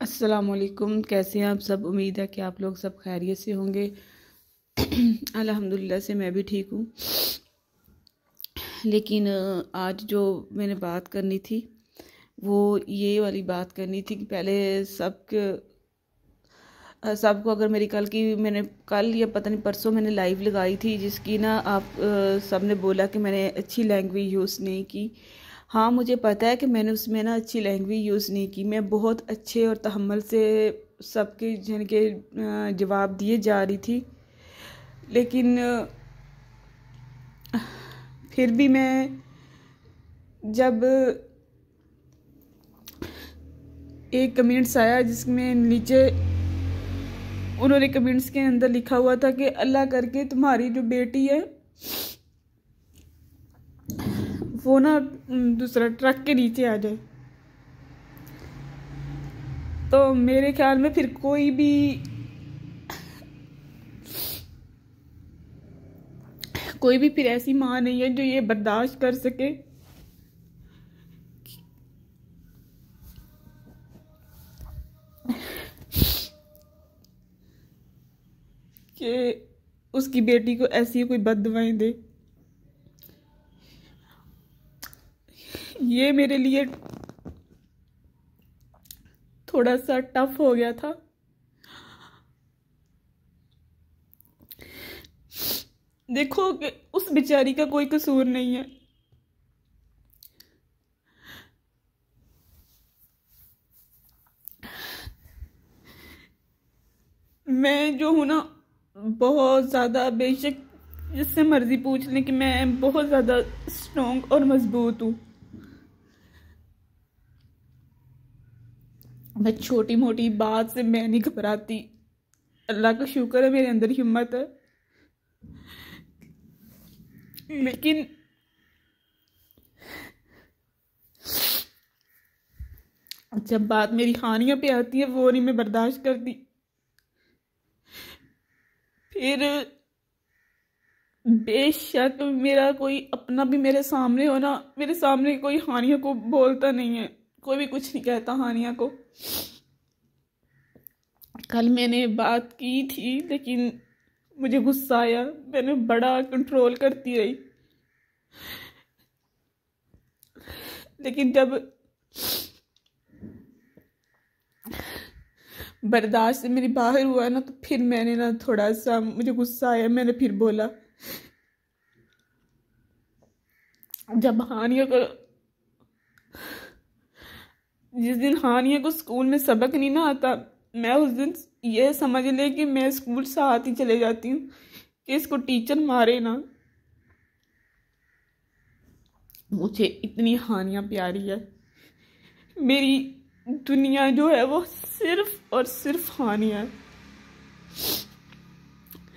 असलकुम कैसे हैं आप सब? उम्मीद है कि आप लोग सब खैरियत से होंगे। अल्हम्दुलिल्लाह से मैं भी ठीक हूँ। लेकिन आज जो मैंने बात करनी थी, वो ये वाली बात करनी थी कि पहले सब सबको अगर मेरी कल की, मैंने कल या पता नहीं परसों मैंने लाइव लगाई थी, जिसकी ना आप सबने बोला कि मैंने अच्छी लैंग्वेज यूज़ नहीं की। हाँ मुझे पता है कि मैंने उसमें ना अच्छी लैंग्वेज यूज़ नहीं की। मैं बहुत अच्छे और तहमल से सबके, जन के जवाब दिए जा रही थी। लेकिन फिर भी मैं जब एक कमेंट्स आया जिसमें नीचे उन्होंने कमेंट्स के अंदर लिखा हुआ था कि अल्लाह करके तुम्हारी जो बेटी है वो ना दूसरा ट्रक के नीचे आ जाए। तो मेरे ख्याल में फिर कोई भी कोई भी फिर ऐसी माँ नहीं है जो ये बर्दाश्त कर सके। कि उसकी बेटी को ऐसी कोई बद दे। ये मेरे लिए थोड़ा सा टफ हो गया था। देखो, उस बेचारी का कोई कसूर नहीं है। मैं जो हूँ ना, बहुत ज़्यादा बेशक जिससे मर्ज़ी पूछ लें कि मैं बहुत ज़्यादा स्ट्रॉन्ग और मज़बूत हूँ। मैं छोटी मोटी बात से मैं नहीं घबराती। अल्लाह का शुक्र है मेरे अंदर हिम्मत है। लेकिन जब बात मेरी हानियों पे आती है, वो नहीं मैं बर्दाश्त करती। फिर बेशक मेरा कोई अपना भी मेरे सामने हो ना मेरे सामने कोई हानियों को बोलता नहीं है। कोई भी कुछ नहीं कहता हानिया को। कल मैंने बात की थी, लेकिन मुझे गुस्सा आया। मैंने बड़ा कंट्रोल करती रही। लेकिन जब बर्दाश्त से मेरी बाहर हुआ ना तो फिर मैंने ना थोड़ा सा मुझे गुस्सा आया। मैंने फिर बोला, जब हानिया को जिस दिन हानिया को स्कूल में सबक नहीं ना आता, मैं उस दिन ये समझ ले कि मैं स्कूल से साथ ही चले जाती हूँ, कि इसको टीचर मारे ना। मुझे इतनी हानिया प्यारी है। मेरी दुनिया जो है वो सिर्फ़ और सिर्फ़ हानिया है।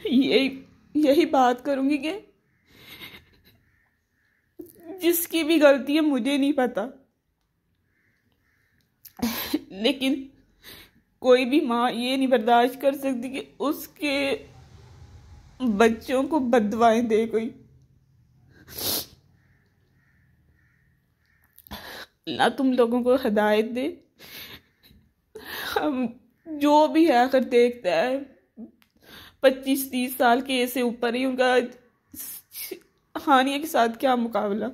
यही यही बात करूँगी कि जिसकी भी गलती है मुझे नहीं पता। लेकिन कोई भी माँ ये नहीं बर्दाश्त कर सकती कि उसके बच्चों को बदवाएँ दे कोई। ना तुम लोगों को हदायत दे। हम जो भी है आकर देखता है पच्चीस तीस साल के ऐसे ऊपर ही उनका हानिया के साथ क्या मुकाबला?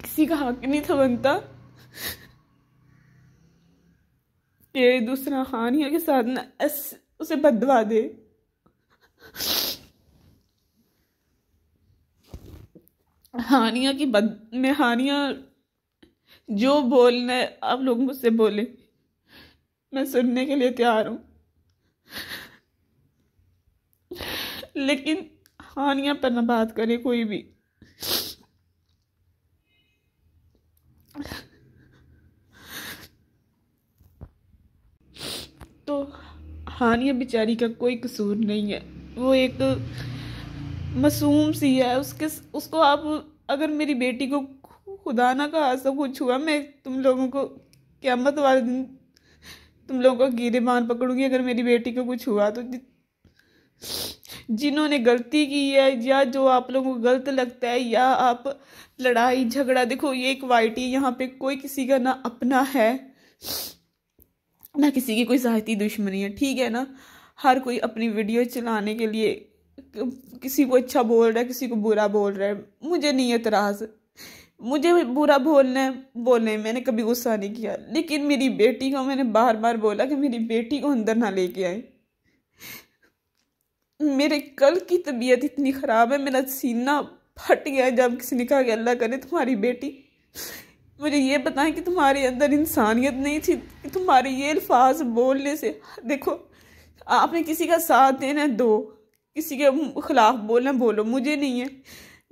किसी का हक नहीं था बनता। कि दूसरा हानिया के साथ ना उसे बदवा दे। हानिया की बद, में हानिया, जो बोलना है, आप लोग मुझसे बोले। मैं सुनने के लिए तैयार हूँ। लेकिन हानिया पर ना बात करे कोई भी। तो हानिया बेचारी का कोई कसूर नहीं है। वो एक मासूम सी है। उसके उसको आप अगर मेरी बेटी को खुदा ना का सब कुछ हुआ, मैं तुम लोगों को क्यामत वाले दिन तुम लोगों को गिरे मान पकड़ूँगी, अगर मेरी बेटी को कुछ हुआ तो जिन्होंने गलती की है, या जो आप लोगों को गलत लगता है, या आप लड़ाई झगड़ा, देखो ये एक वाइटी यहाँ पे कोई किसी का ना अपना है। ना किसी की कोई साहिती दुश्मनी है, ठीक है ना? हर कोई अपनी वीडियो चलाने के लिए किसी को अच्छा बोल रहा है, किसी को बुरा बोल रहा है। मुझे नहीं एतराज़ मुझे बुरा बोलने बोलने मैंने कभी गुस्सा नहीं किया। लेकिन मेरी बेटी को मैंने बार बार बोला कि मेरी बेटी को अंदर ना लेके आए। मेरे कल की तबीयत इतनी ख़राब है, मेरा सीना फट गया जब किसी ने कहा कि अल्लाह करे तुम्हारी बेटी। मुझे ये बताएँ कि तुम्हारे अंदर इंसानियत नहीं थी, कि तुम्हारे ये अल्फाज बोलने से, देखो, आपने किसी का साथ देना दो, किसी के खिलाफ बोलना बोलो, मुझे नहीं है।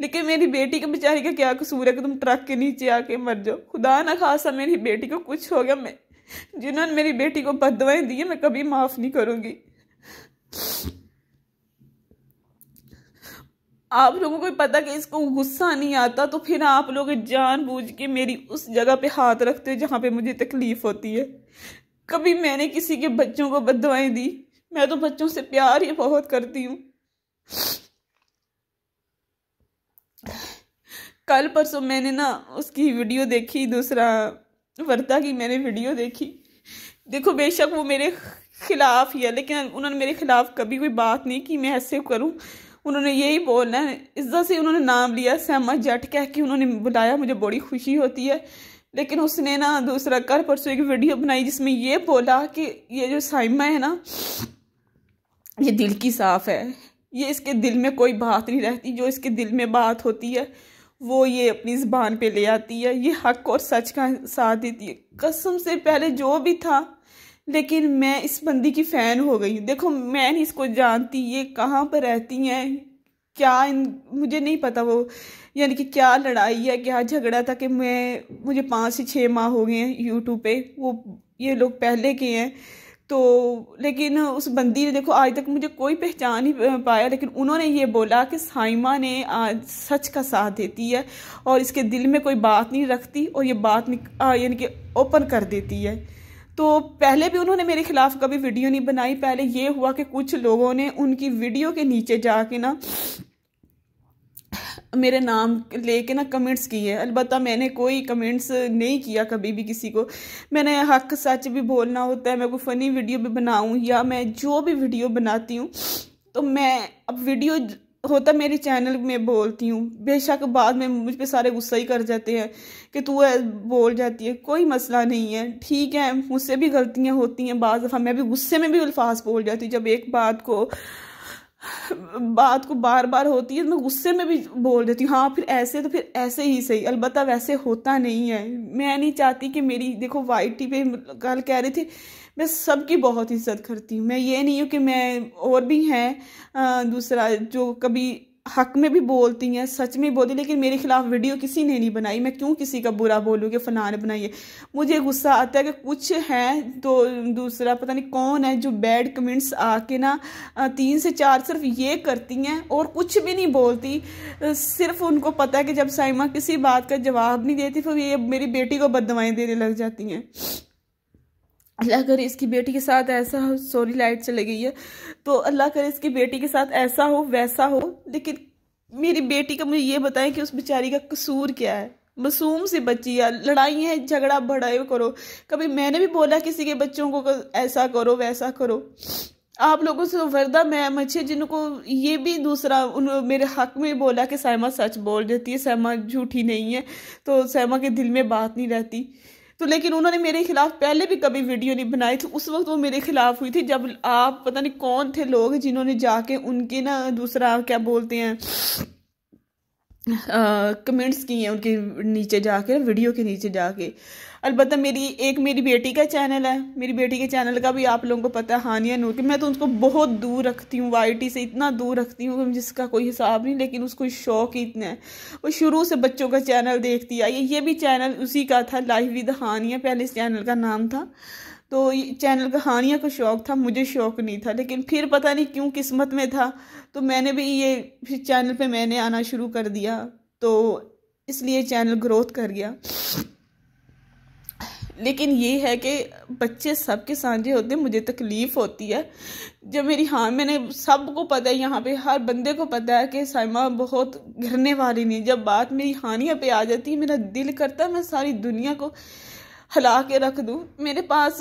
लेकिन मेरी बेटी के बेचारी का क्या कसूर है कि तुम ट्रक के नीचे आके मर जाओ? खुदा ना खासा, मेरी बेटी को कुछ हो गया, मैं, जिन्होंने मेरी बेटी को बदवाएँ दी है, मैं कभी माफ़ नहीं करूँगी। आप लोगों को पता कि इसको गुस्सा नहीं आता तो फिर आप लोग जानबूझ के मेरी उस जगह पे हाथ रखते हो जहाँ पे मुझे तकलीफ़ होती है। कभी मैंने किसी के बच्चों को बदवाएँ दी, मैं तो बच्चों से प्यार ही बहुत करती हूँ। कल परसों मैंने ना उसकी वीडियो देखी, दूसरा वर्ता की मैंने वीडियो देखी। देखो, बेशक वो मेरे खिलाफ ही है, लेकिन उन्होंने मेरे खिलाफ कभी कोई बात नहीं की, मैं ऐसे करूँ। उन्होंने यही बोलना है। इज़्ज़त से उन्होंने नाम लिया, सहमत जट कह के उन्होंने बुलाया, मुझे बड़ी खुशी होती है। लेकिन उसने ना दूसरा कर परसों एक वीडियो बनाई जिसमें ये बोला कि ये जो साइमा है ना, ये दिल की साफ़ है। ये इसके दिल में कोई बात नहीं रहती। जो इसके दिल में बात होती है, वो ये अपनी ज़बान पे ले आती है। ये हक और सच का साथ देती है। कसम से पहले जो भी था लेकिन मैं इस बंदी की फ़ैन हो गई देखो, मैं नहीं इसको जानती, ये कहाँ पर रहती हैं? क्या इन, मुझे नहीं पता वो, यानी कि क्या लड़ाई है क्या झगड़ा था कि मैं, मुझे पाँच से छः माह हो गए हैं यूट्यूब पे। वो, ये लोग पहले के हैं। तो लेकिन उस बंदी ने, देखो, आज तक मुझे कोई पहचान ही पाया, लेकिन उन्होंने ये बोला कि साइमा ने आज सच का साथ देती है और इसके दिल में कोई बात नहीं रखती और ये बात यानी कि ओपन कर देती है। तो पहले भी उन्होंने मेरे खिलाफ कभी वीडियो नहीं बनाई। पहले ये हुआ कि कुछ लोगों ने उनकी वीडियो के नीचे जाके ना मेरे नाम लेके ना कमेंट्स किए। हैं अलबत्त मैंने कोई कमेंट्स नहीं किया कभी भी किसी को। मैंने हक सच भी बोलना होता है, मैं कोई फ़नी वीडियो भी बनाऊँ या मैं जो भी वीडियो बनाती हूँ तो मैं अब वीडियो होता मेरे चैनल में बोलती हूँ। बेशक बाद में मुझ पर सारे गुस्सा ही कर जाते हैं कि तू बोल जाती है। कोई मसला नहीं है, ठीक है, मुझसे भी गलतियाँ होती हैं बाज़ दफ़ा। मैं भी गुस्से में भी अल्फाज बोल जाती हूँ। जब एक बात को बात को बार बार होती है तो मैं गुस्से में भी बोल देती हूँ हाँ फिर ऐसे तो फिर ऐसे ही सही। अलबत्त वैसे होता नहीं है। मैं नहीं चाहती कि मेरी, देखो वाइट पे कल कह रहे थे मैं सबकी बहुत इज़्ज़त करती हूँ। मैं ये नहीं हूँ कि मैं और भी हैं दूसरा जो कभी हक में भी बोलती हैं, सच में बोलती लेकिन मेरे खिलाफ वीडियो किसी ने नहीं बनाई। मैं क्यों किसी का बुरा बोलूँ कि फ़ना ने मुझे गुस्सा आता है कि कुछ हैं तो दूसरा पता नहीं कौन है जो बैड कमेंट्स आके ना तीन से चार सिर्फ़ ये करती हैं और कुछ भी नहीं बोलती। सिर्फ़ उनको पता है कि जब साइमा किसी बात का जवाब नहीं देती, फिर ये मेरी बेटी को बदवाएँ देने लग जाती हैं। अल्लाह करे इसकी बेटी के साथ ऐसा हो सॉरी लाइट चले गई है। तो अल्लाह करे इसकी बेटी के साथ ऐसा हो, वैसा हो, लेकिन मेरी बेटी का मुझे ये बताएँ कि उस बेचारी का कसूर क्या है? मासूम सी बच्ची है, लड़ाई है, झगड़ा बढ़ाए करो। कभी मैंने भी बोला किसी के बच्चों को ऐसा करो, वैसा करो। आप लोगों से वर्दा मैम अच्छे जिनको ये भी दूसरा, उन मेरे हक में बोला कि सैमा सच बोल देती है सैमा झूठी नहीं है तो सैमा के दिल में बात नहीं रहती। तो लेकिन उन्होंने मेरे खिलाफ पहले भी कभी वीडियो नहीं बनाई थी। उस वक्त वो मेरे खिलाफ हुई थी, जब आप पता नहीं कौन थे लोग जिन्होंने जाके उनके ना दूसरा, क्या बोलते हैं कमेंट्स किए हैं उनके नीचे जाके वीडियो के नीचे जाके। अलबत्त मेरी एक मेरी बेटी का चैनल है। मेरी बेटी के चैनल का भी आप लोगों को पता है, हानिया नूर की। मैं तो उसको बहुत दूर रखती हूँ वाई से इतना दूर रखती हूँ, जिसका कोई हिसाब नहीं, लेकिन उसको शौक ही इतना है। वो शुरू से बच्चों का चैनल देखती आई। ये भी चैनल उसी का था लाइव विद हानिया पहले इस चैनल का नाम था। तो चैनल का हानिया का शौक था, मुझे शौक नहीं था, लेकिन फिर पता नहीं क्यों किस्मत में था। तो मैंने भी ये चैनल पे मैंने आना शुरू कर दिया। तो इसलिए चैनल ग्रोथ कर गया। लेकिन ये है कि बच्चे सबके साझे होते मुझे तकलीफ़ होती है। जब मेरी हाँ मैंने सबको पता है, यहाँ पे हर बंदे को पता है कि साइमा बहुत घरने वाली नहीं। जब बात मेरी हानिया पे आ जाती है, मेरा दिल करता है, मैं सारी दुनिया को हिला के रख दूँ। मेरे पास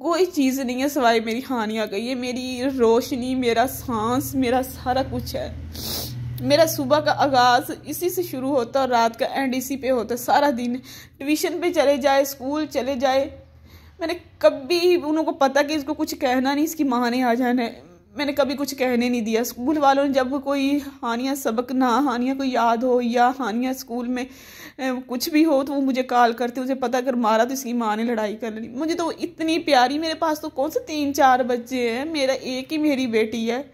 कोई चीज़ नहीं है सवाई मेरी हानिया गई है। मेरी रोशनी, मेरा सांस, मेरा सारा कुछ है। मेरा सुबह का आगाज़ इसी से शुरू होता और रात का एंड इसी पे होता। सारा दिन ट्यूशन पे चले जाए, स्कूल चले जाए। मैंने कभी उनको पता कि इसको कुछ कहना नहीं, इसकी माँ ने आ जाना है मैंने कभी कुछ कहने नहीं दिया। स्कूल वालों ने जब कोई हानिया सबक ना, हानिया को याद हो या हानिया स्कूल में कुछ भी हो तो वो मुझे कॉल करते, उसे पता अगर मारा तो इसकी माँ ने लड़ाई कर ली मुझे तो इतनी प्यारी मेरे पास तो कौन से तीन चार बच्चे हैं? मेरा एक ही मेरी बेटी है।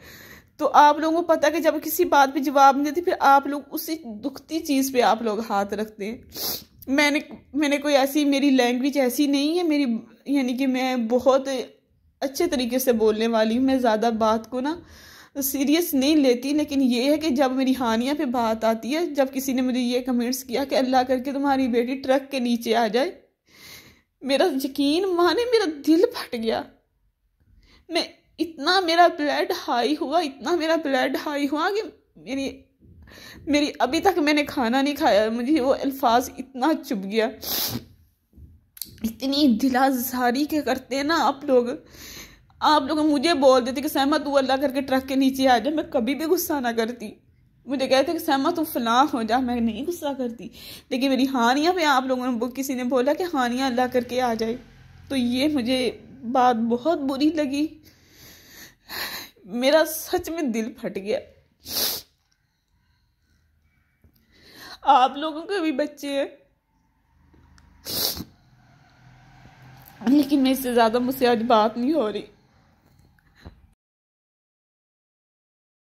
तो आप लोगों को पता कि जब किसी बात पे जवाब नहीं देती, फिर आप लोग उसी दुखती चीज़ पे आप लोग हाथ रखते हैं। मैंने मैंने कोई ऐसी, मेरी लैंग्वेज ऐसी नहीं है, मेरी, यानी कि मैं बहुत अच्छे तरीके से बोलने वाली हूँ, मैं ज़्यादा बात को ना सीरियस नहीं लेती, लेकिन ये है कि जब मेरी हानिया पे बात आती है, जब किसी ने मुझे ये कमेंट्स किया कि अल्लाह करके तुम्हारी बेटी ट्रक के नीचे आ जाए, मेरा यकीन माने मेरा दिल फट गया। मैं इतना मेरा ब्लड हाई हुआ, इतना मेरा ब्लड हाई हुआ कि मेरी मेरी अभी तक मैंने खाना नहीं खाया, मुझे वो अल्फाज इतना चुभ गया। इतनी दिलाजारी के करते हैं ना आप लोग। आप लोग मुझे बोल देते कि सहमा तू अल्लाह करके ट्रक के नीचे आ जा, मैं कभी भी गुस्सा ना करती। मुझे कहते कि सहमा तू फलां हो जा। मैं नहीं गुस्सा करती। लेकिन मेरी हानियाँ पे आप लोगों ने, किसी ने बोला कि हानियाँ अल्लाह करके आ जाए। तो ये मुझे बात बहुत बुरी लगी। मेरा सच में दिल फट गया। आप लोगों के भी बच्चे हैं। लेकिन मैं इससे ज़्यादा मुझसे आज बात नहीं हो रही।